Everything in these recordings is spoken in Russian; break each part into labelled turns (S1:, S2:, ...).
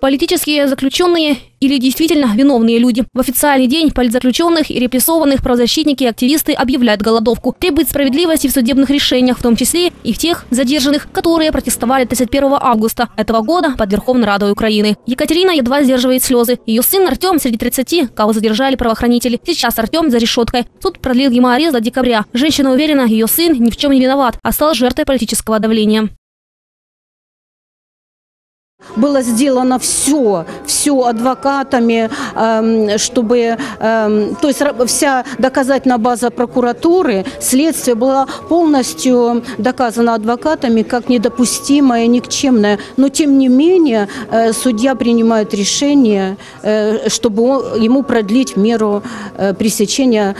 S1: Политические заключенные или действительно виновные люди. В официальный день политзаключенных и репрессованных правозащитники и активисты объявляют голодовку. Требуют справедливости в судебных решениях, в том числе и в тех задержанных, которые протестовали 31 августа этого года под Верховной Радой Украины. Екатерина едва сдерживает слезы. Ее сын Артем среди 30, кого задержали правоохранители. Сейчас Артем за решеткой. Суд продлил ему арест до декабря. Женщина уверена, ее сын ни в чем не виноват, а стал жертвой политического давления.
S2: Было сделано все, все адвокатами, эм, чтобы, эм, то есть вся доказательная база прокуратуры, следствие была полностью доказана адвокатами как недопустимое, никчемное. Но тем не менее э, судья принимает решение, э, чтобы ему продлить меру э, пресечения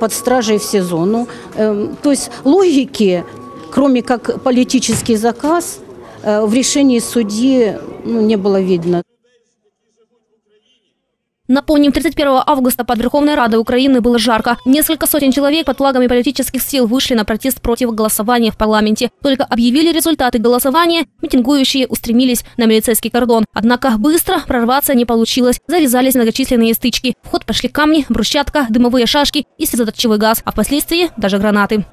S2: под стражей в сезону. Эм, То есть логики, кроме как политический заказ, в решении судьи ну, не было видно.
S1: Напомним, 31 августа под Верховной Радой Украины было жарко. Несколько сотен человек под флагами политических сил вышли на протест против голосования в парламенте. Только объявили результаты голосования, митингующие устремились на милицейский кордон. Однако быстро прорваться не получилось. Завязались многочисленные стычки. В ход пошли камни, брусчатка, дымовые шашки и слезоточивый газ, а впоследствии даже гранаты.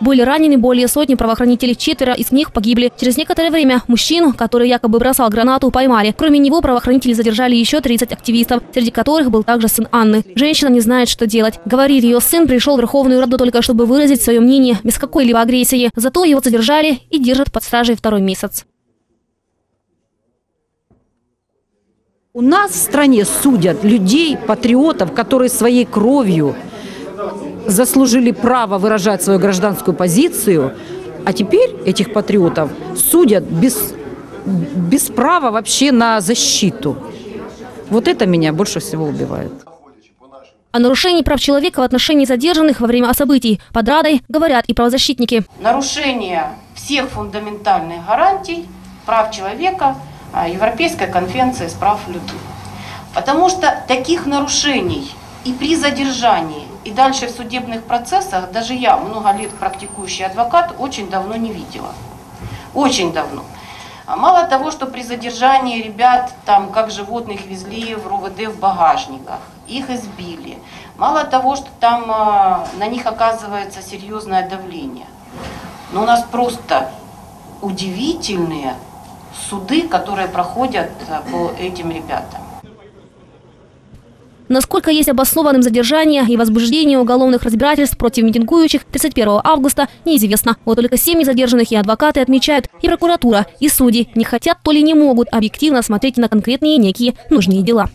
S1: Были ранены более сотни правоохранителей, четверо из них погибли. Через некоторое время мужчину, который якобы бросал гранату, поймали. Кроме него правоохранители задержали еще 30 активистов, среди которых был также сын Анны. Женщина не знает, что делать. Говорит, ее сын пришел в Верховную Раду только чтобы выразить свое мнение без какой-либо агрессии. Зато его задержали и держат под стражей второй месяц.
S3: У нас в стране судят людей, патриотов, которые своей кровью заслужили право выражать свою гражданскую позицию, а теперь этих патриотов судят без, без права вообще на защиту. Вот это меня больше всего убивает.
S1: О нарушении прав человека в отношении задержанных во время событий под Радой говорят и правозащитники.
S4: нарушение всех фундаментальных гарантий прав человека а, Европейской конвенции с прав людей. Потому что таких нарушений и при задержании, и дальше в судебных процессах, даже я, много лет практикующий адвокат, очень давно не видела. Очень давно. А Мало того, что при задержании ребят там как животных везли в РУВД в багажниках, их избили. Мало того, что там а, на них оказывается серьезное давление. Но у нас просто удивительные суды, которые проходят а, по этим ребятам.
S1: Насколько есть обоснованным задержание и возбуждение уголовных разбирательств против митингующих 31 августа, неизвестно. Вот только семьи задержанных и адвокаты отмечают, и прокуратура, и судьи не хотят, то ли не могут объективно смотреть на конкретные некие нужные дела.